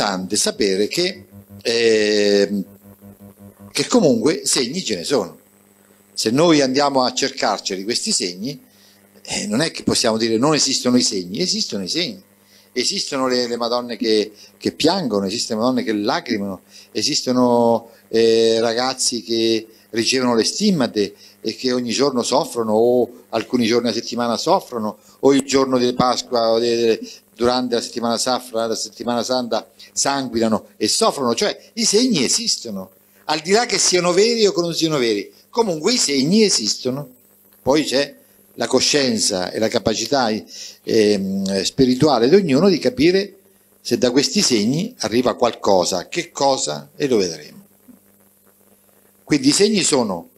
Importante sapere che, eh, che comunque segni ce ne sono. Se noi andiamo a cercarceli questi segni, eh, non è che possiamo dire non esistono i segni, esistono i segni. Esistono le, le Madonne che, che, piangono, esistono le Madonne che lacrimano, esistono eh, ragazzi che ricevono le stimmate e che ogni giorno soffrono o alcuni giorni a settimana soffrono o il giorno di Pasqua o durante la settimana safra, la settimana santa sanguinano e soffrono, cioè i segni esistono, al di là che siano veri o che non siano veri, comunque i segni esistono. Poi c'è la coscienza e la capacità eh, spirituale di ognuno di capire se da questi segni arriva qualcosa, che cosa e lo vedremo. Quindi i segni sono,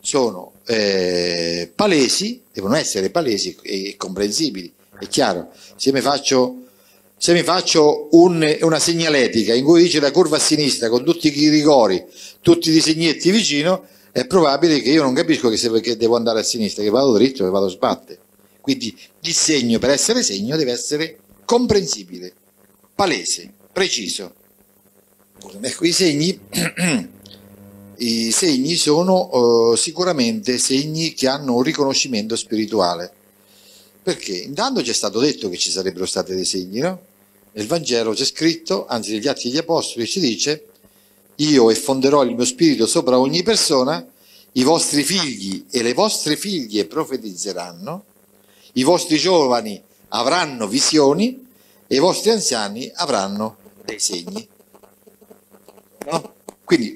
sono eh, palesi, devono essere palesi e comprensibili è chiaro, se mi faccio, se mi faccio un, una segnaletica in cui dice la curva a sinistra con tutti i rigori, tutti i disegnetti vicino, è probabile che io non capisco che, se, che devo andare a sinistra, che vado dritto, che vado a sbatte. Quindi il segno per essere segno deve essere comprensibile, palese, preciso. Ecco, i segni, i segni sono uh, sicuramente segni che hanno un riconoscimento spirituale perché intanto ci è stato detto che ci sarebbero stati dei segni, no? Nel Vangelo c'è scritto, anzi negli Atti degli Apostoli ci dice, io effonderò il mio spirito sopra ogni persona, i vostri figli e le vostre figlie profetizzeranno, i vostri giovani avranno visioni e i vostri anziani avranno dei segni. No? Quindi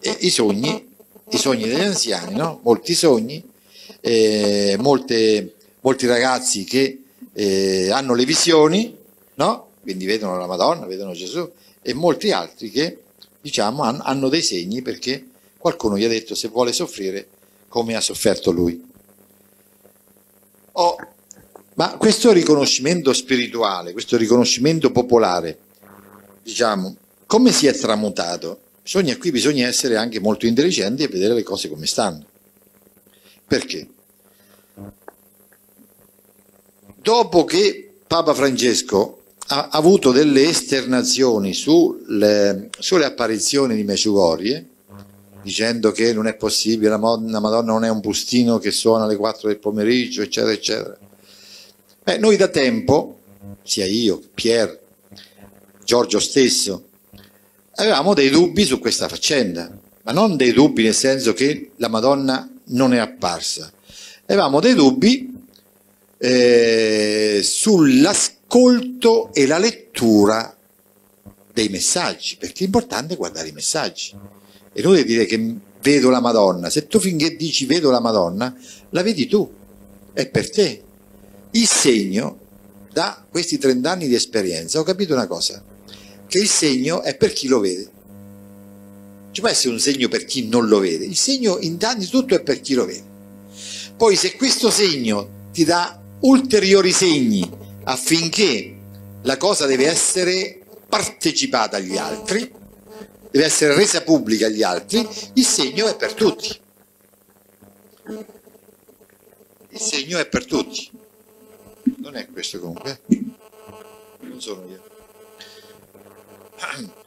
eh, i sogni, i sogni degli anziani, no? molti sogni, eh, molte molti ragazzi che eh, hanno le visioni, no? quindi vedono la Madonna, vedono Gesù, e molti altri che diciamo, hanno dei segni perché qualcuno gli ha detto se vuole soffrire come ha sofferto lui. Oh, ma questo riconoscimento spirituale, questo riconoscimento popolare, diciamo, come si è tramutato? Bisogna, qui bisogna essere anche molto intelligenti e vedere le cose come stanno. Perché? Dopo che Papa Francesco ha avuto delle esternazioni sulle, sulle apparizioni di Meciugorie, dicendo che non è possibile, la Madonna non è un bustino che suona alle 4 del pomeriggio, eccetera, eccetera. Beh, noi da tempo, sia io, Pier, Giorgio stesso, avevamo dei dubbi su questa faccenda, ma non dei dubbi nel senso che la Madonna non è apparsa. Avevamo dei dubbi eh, sull'ascolto e la lettura dei messaggi, perché è importante guardare i messaggi. E noi dire che vedo la Madonna, se tu finché dici vedo la Madonna, la vedi tu, è per te. Il segno, da questi 30 anni di esperienza, ho capito una cosa, che il segno è per chi lo vede. Ci può essere un segno per chi non lo vede, il segno innanzitutto è per chi lo vede. Poi se questo segno ti dà ulteriori segni affinché la cosa deve essere partecipata agli altri, deve essere resa pubblica agli altri, il segno è per tutti. Il segno è per tutti. Non è questo comunque. Non sono io.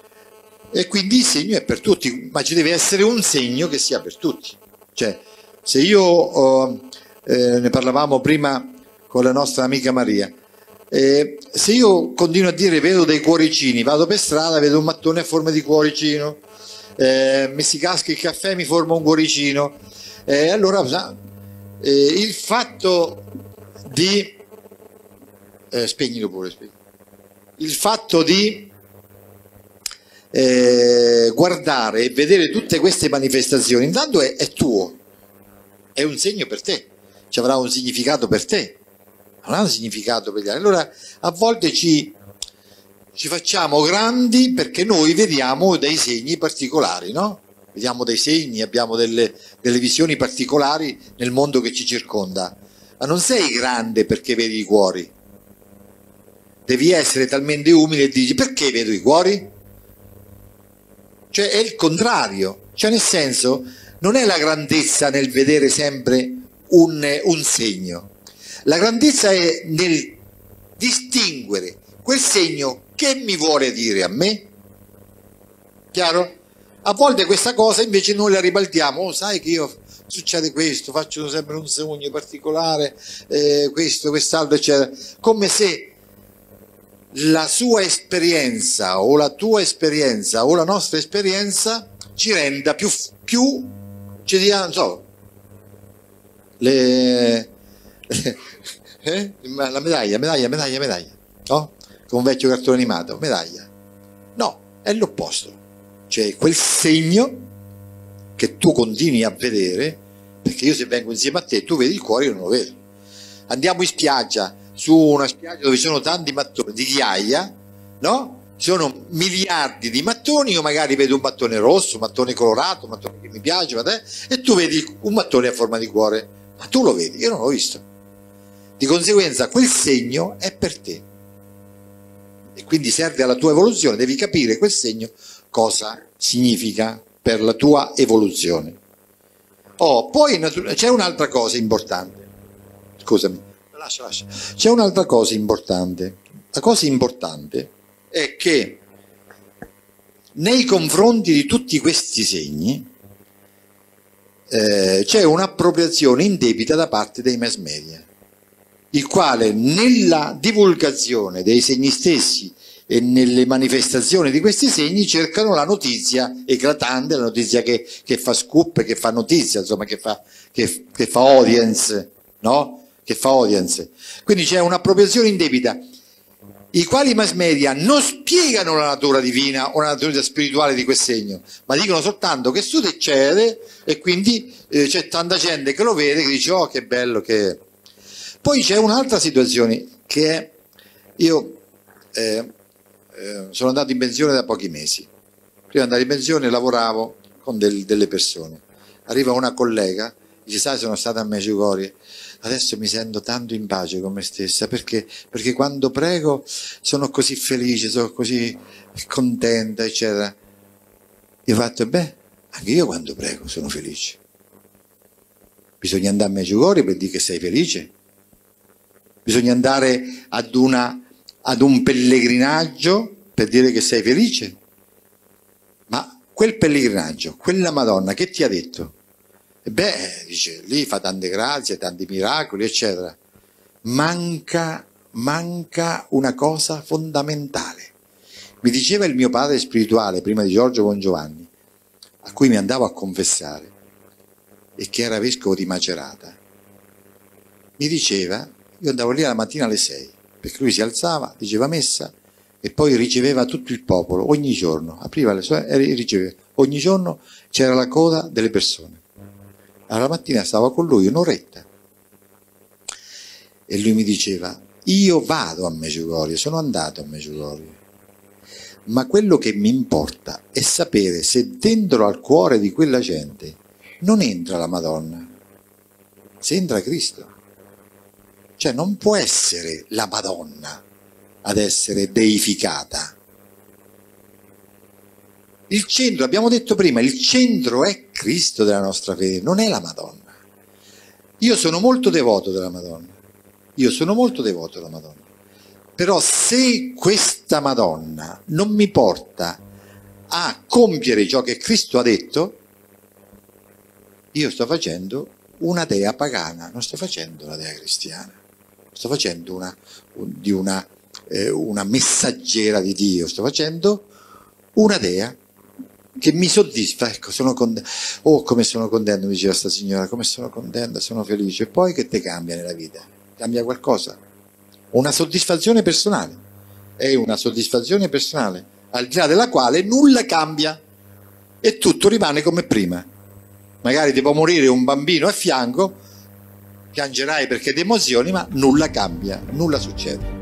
E quindi il segno è per tutti, ma ci deve essere un segno che sia per tutti. Cioè, se io, oh, eh, ne parlavamo prima con la nostra amica Maria. Eh, se io continuo a dire vedo dei cuoricini, vado per strada, vedo un mattone a forma di cuoricino, eh, mi si casca il caffè, mi forma un cuoricino, eh, allora eh, il fatto di... Eh, spegnilo pure, spegnilo. Il fatto di eh, guardare e vedere tutte queste manifestazioni, intanto è, è tuo, è un segno per te ci avrà un significato per te, non ha un significato per gli altri. Allora a volte ci, ci facciamo grandi perché noi vediamo dei segni particolari, no? Vediamo dei segni, abbiamo delle, delle visioni particolari nel mondo che ci circonda, ma non sei grande perché vedi i cuori. Devi essere talmente umile e dici perché vedo i cuori? Cioè è il contrario, cioè nel senso non è la grandezza nel vedere sempre un, un segno, la grandezza è nel distinguere quel segno che mi vuole dire a me. Chiaro? A volte questa cosa invece noi la ribaltiamo, oh, sai che io succede questo, faccio sempre un sogno particolare, eh, questo, quest'altro, eccetera, come se la sua esperienza o la tua esperienza o la nostra esperienza ci renda più, più ci dia, non so, le, eh? la medaglia, medaglia, medaglia, medaglia, no? Come un vecchio cartone animato, medaglia. No, è l'opposto. Cioè quel segno che tu continui a vedere, perché io se vengo insieme a te, tu vedi il cuore, io non lo vedo. Andiamo in spiaggia, su una spiaggia dove ci sono tanti mattoni di ghiaia, no? Ci sono miliardi di mattoni, io magari vedo un mattone rosso, un mattone colorato, un mattone che mi piace, e tu vedi un mattone a forma di cuore, ma tu lo vedi, io non l'ho visto. Di conseguenza quel segno è per te. E quindi serve alla tua evoluzione, devi capire quel segno cosa significa per la tua evoluzione. Oh, poi c'è un'altra cosa importante, scusami, lascia, lascia. c'è un'altra cosa importante, la cosa importante è che nei confronti di tutti questi segni eh, c'è un'appropriazione indebita da parte dei mass media il quale nella divulgazione dei segni stessi e nelle manifestazioni di questi segni cercano la notizia eclatante, la notizia che, che fa scoop, che fa notizia, insomma, che fa, che, che fa audience, no? Che fa audience. Quindi c'è un'appropriazione indebita, i quali mass media non spiegano la natura divina o la natura spirituale di quel segno, ma dicono soltanto che succede e quindi eh, c'è tanta gente che lo vede che dice oh che bello che poi c'è un'altra situazione che è, io eh, eh, sono andato in pensione da pochi mesi, prima di andare in pensione lavoravo con del, delle persone, arriva una collega, dice sai sono stata a Medjugorje, adesso mi sento tanto in pace con me stessa. Perché, perché quando prego sono così felice, sono così contenta, eccetera. Io ho fatto, beh, anche io quando prego sono felice. Bisogna andare a Medjugorje per dire che sei felice bisogna andare ad, una, ad un pellegrinaggio per dire che sei felice. Ma quel pellegrinaggio, quella Madonna, che ti ha detto? E beh, dice, lì fa tante grazie, tanti miracoli, eccetera. Manca, manca una cosa fondamentale. Mi diceva il mio padre spirituale, prima di Giorgio Bongiovanni, a cui mi andavo a confessare, e che era vescovo di Macerata, mi diceva io andavo lì la mattina alle 6, perché lui si alzava, diceva messa e poi riceveva tutto il popolo ogni giorno, apriva le sue e riceveva. Ogni giorno c'era la coda delle persone. Alla mattina stavo con lui un'oretta e lui mi diceva io vado a Meggiugorio, sono andato a Meggiugorio, ma quello che mi importa è sapere se dentro al cuore di quella gente non entra la Madonna, se entra Cristo. Cioè non può essere la Madonna ad essere deificata. Il centro, abbiamo detto prima, il centro è Cristo della nostra fede, non è la Madonna. Io sono molto devoto della Madonna, io sono molto devoto della Madonna. Però se questa Madonna non mi porta a compiere ciò che Cristo ha detto, io sto facendo una dea pagana, non sto facendo una dea cristiana sto facendo una, di una, eh, una messaggera di Dio, sto facendo una dea che mi soddisfa, ecco, sono contento, oh come sono contento, mi diceva sta signora, come sono contenta, sono felice, poi che ti cambia nella vita? Cambia qualcosa? Una soddisfazione personale, è una soddisfazione personale, al di là della quale nulla cambia e tutto rimane come prima. Magari ti può morire un bambino a fianco, piangerai perché ti emozioni, ma nulla cambia, nulla succede.